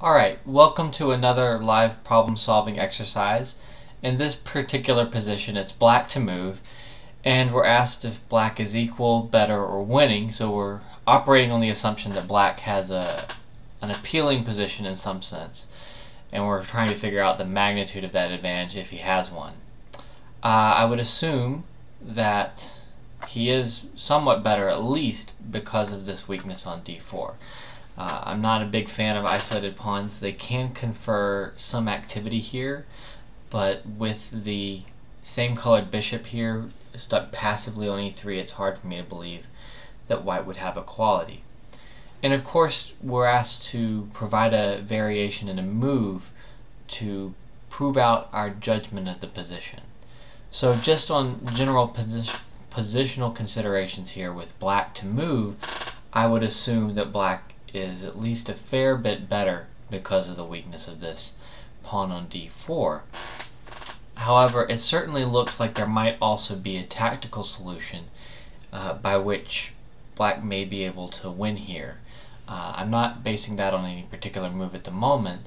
Alright, welcome to another live problem solving exercise. In this particular position it's black to move and we're asked if black is equal, better, or winning so we're operating on the assumption that black has a an appealing position in some sense and we're trying to figure out the magnitude of that advantage if he has one. Uh, I would assume that he is somewhat better at least because of this weakness on d4. Uh, I'm not a big fan of isolated pawns. They can confer some activity here, but with the same colored bishop here stuck passively on e3, it's hard for me to believe that white would have equality. And of course, we're asked to provide a variation in a move to prove out our judgment of the position. So just on general posi positional considerations here with black to move, I would assume that black is at least a fair bit better because of the weakness of this pawn on d4. However, it certainly looks like there might also be a tactical solution uh, by which black may be able to win here. Uh, I'm not basing that on any particular move at the moment,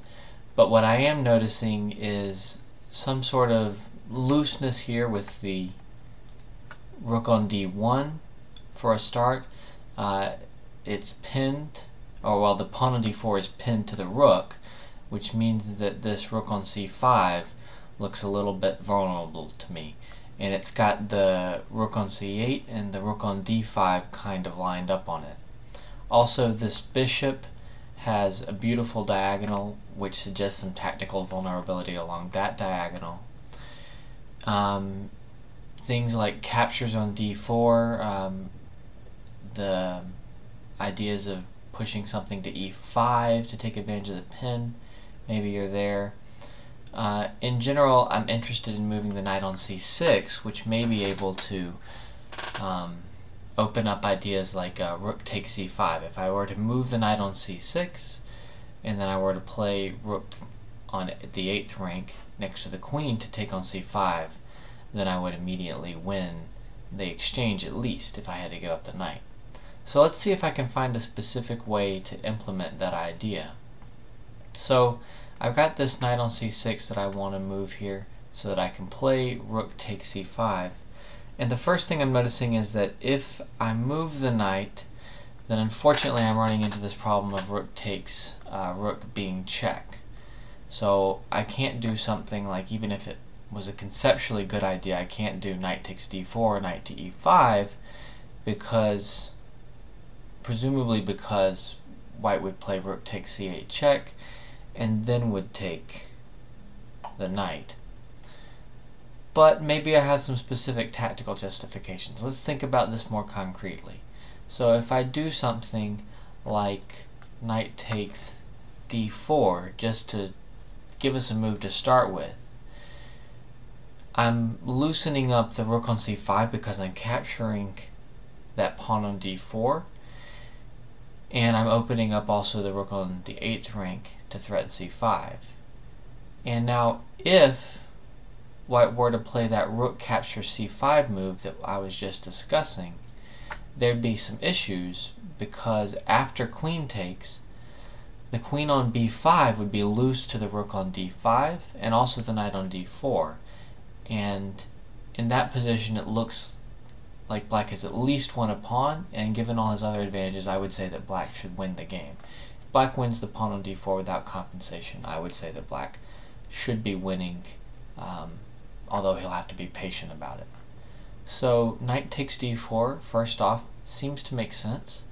but what I am noticing is some sort of looseness here with the rook on d1 for a start. Uh, it's pinned or while the pawn on d4 is pinned to the rook, which means that this rook on c5 looks a little bit vulnerable to me. And it's got the rook on c8 and the rook on d5 kind of lined up on it. Also, this bishop has a beautiful diagonal which suggests some tactical vulnerability along that diagonal. Um, things like captures on d4, um, the ideas of pushing something to e5 to take advantage of the pin. Maybe you're there. Uh, in general, I'm interested in moving the knight on c6, which may be able to um, open up ideas like uh, rook takes c5. If I were to move the knight on c6, and then I were to play rook on the 8th rank next to the queen to take on c5, then I would immediately win the exchange at least if I had to give up the knight. So let's see if I can find a specific way to implement that idea. So I've got this knight on c6 that I want to move here so that I can play rook takes c5. And the first thing I'm noticing is that if I move the knight, then unfortunately I'm running into this problem of rook takes uh, rook being check. So I can't do something like, even if it was a conceptually good idea, I can't do knight takes d4 knight to e5 because presumably because white would play rook takes c8 check, and then would take the knight. But maybe I have some specific tactical justifications. Let's think about this more concretely. So if I do something like knight takes d4, just to give us a move to start with, I'm loosening up the rook on c5 because I'm capturing that pawn on d4, and I'm opening up also the rook on the 8th rank to threaten c5. And now if white were to play that rook capture c5 move that I was just discussing, there'd be some issues because after queen takes, the queen on b5 would be loose to the rook on d5 and also the knight on d4. And in that position it looks like black has at least won a pawn, and given all his other advantages, I would say that black should win the game. If black wins the pawn on d4 without compensation, I would say that black should be winning, um, although he'll have to be patient about it. So knight takes d4, first off, seems to make sense.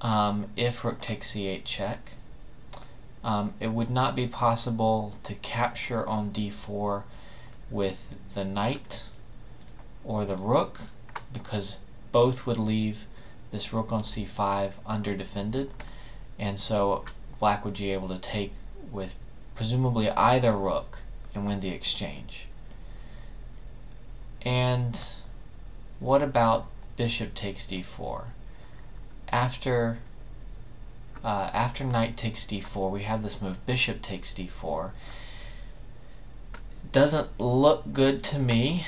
Um, if rook takes c8 check, um, it would not be possible to capture on d4 with the knight or the rook because both would leave this rook on c5 under defended and so black would be able to take with presumably either rook and win the exchange. And what about bishop takes d4? After uh, after knight takes d4, we have this move bishop takes d4. Doesn't look good to me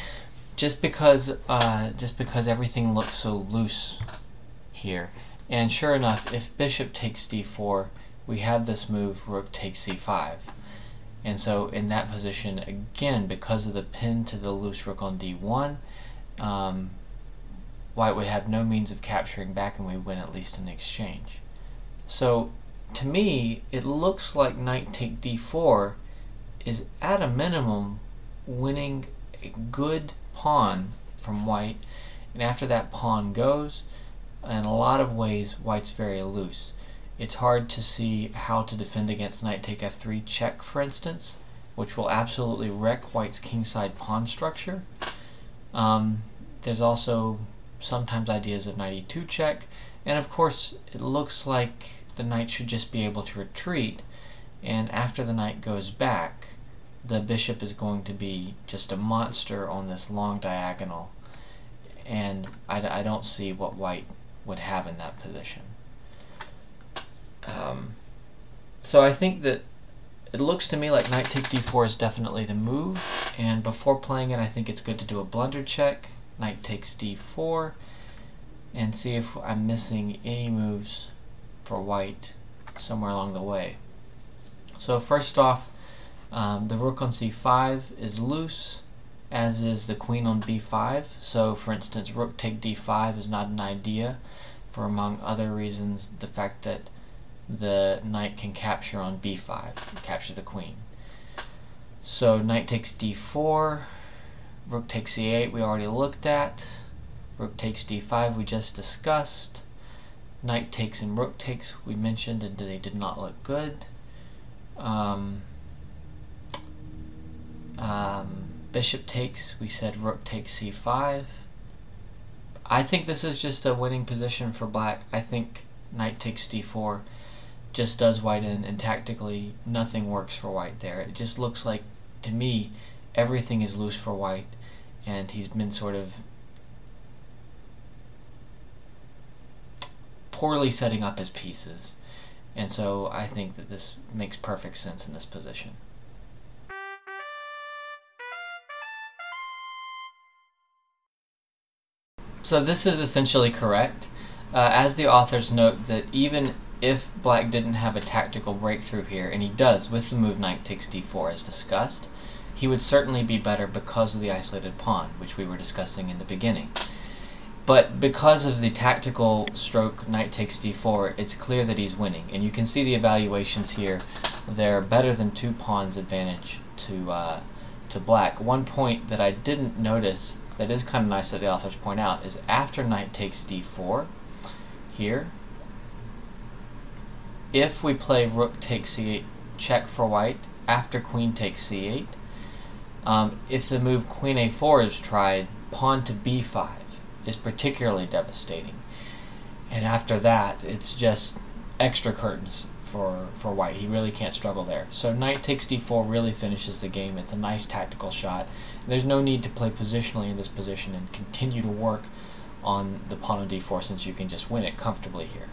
just because uh, just because everything looks so loose here. And sure enough, if bishop takes d4, we have this move rook takes c5. And so in that position, again, because of the pin to the loose rook on d1, um, white would have no means of capturing back and we win at least an exchange. So to me, it looks like knight take d4 is at a minimum winning a good pawn from white. And after that pawn goes, in a lot of ways, white's very loose. It's hard to see how to defend against knight take f3 check, for instance, which will absolutely wreck white's kingside pawn structure. Um, there's also sometimes ideas of knight e2 check, and of course it looks like the knight should just be able to retreat, and after the knight goes back, the bishop is going to be just a monster on this long diagonal, and I, I don't see what white would have in that position. Um, so I think that it looks to me like knight take d4 is definitely the move, and before playing it I think it's good to do a blunder check, knight takes d4, and see if I'm missing any moves for white somewhere along the way. So first off, um, the rook on c5 is loose, as is the queen on b5. So for instance, rook take d5 is not an idea for among other reasons the fact that the knight can capture on b5, capture the queen. So knight takes d4, rook takes c8 we already looked at, rook takes d5 we just discussed, knight takes and rook takes we mentioned and they did not look good. Um, um, bishop takes, we said rook takes c5. I think this is just a winning position for black. I think knight takes d4 just does white in, and tactically nothing works for white there. It just looks like, to me, everything is loose for white, and he's been sort of poorly setting up his pieces. And so I think that this makes perfect sense in this position. So this is essentially correct. Uh, as the authors note that even if black didn't have a tactical breakthrough here, and he does with the move knight takes d4 as discussed, he would certainly be better because of the isolated pawn, which we were discussing in the beginning. But because of the tactical stroke knight takes d4, it's clear that he's winning. And you can see the evaluations here. They're better than two pawns advantage to, uh, to black. One point that I didn't notice that is kind of nice that the authors point out is after knight takes d4 here, if we play rook takes c8 check for white after queen takes c8, um, if the move queen a4 is tried, pawn to b5 is particularly devastating. And after that, it's just extra curtains for, for white. He really can't struggle there. So knight takes d4 really finishes the game. It's a nice tactical shot. There's no need to play positionally in this position and continue to work on the pawn on d4 since you can just win it comfortably here.